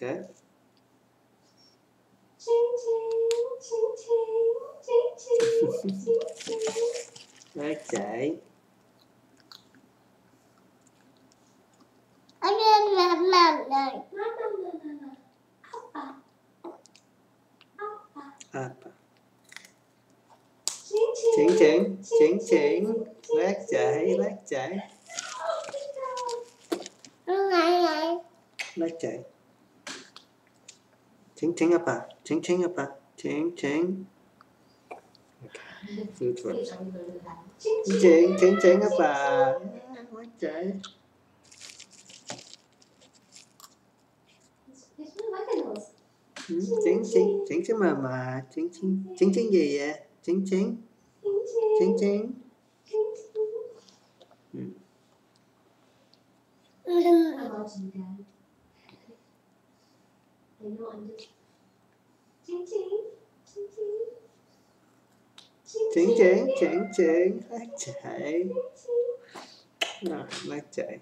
Chạy. Em làm làm này. Apa. Chỉnh chỉnh, chỉnh chỉnh. Lát chạy, lát chạy. Lát chạy. Chỉnh chỉnh apa. Chỉnh chỉnh apa. Chỉnh chỉnh. Okay. Good one. Chỉnh chỉnh, chỉnh chỉnh apa. Lát chạy. Ừ, Chỉnh chỉnh, chỉnh chứ mà mà. Chỉnh chỉnh, chỉnh chỉnh gì vậy? Chỉnh chỉnh, chỉnh chỉnh. Chỉnh chỉnh, chỉnh chỉnh. Lát chạy. Rồi, lát chạy.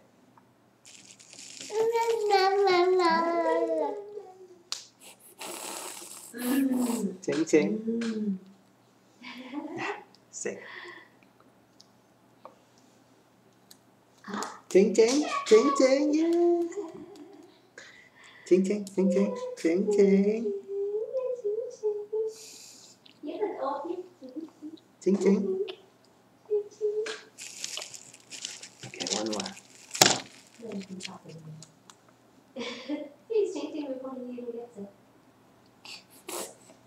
Chỉnh chỉnh. Sick. Chỉnh chỉnh, chỉnh chỉnh, yeah. Chỉnh chỉnh, chỉnh chỉnh, chỉnh chỉnh. Chỉnh chỉnh. Okay, one more. He's changing before he even gets it.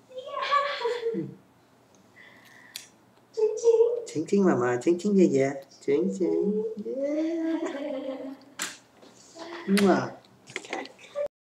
Yeah. Ching ching. Chỉnh chỉnh mà mà, chỉnh chỉnh gì vậy? Chỉnh chỉnh, yeah. Mwah.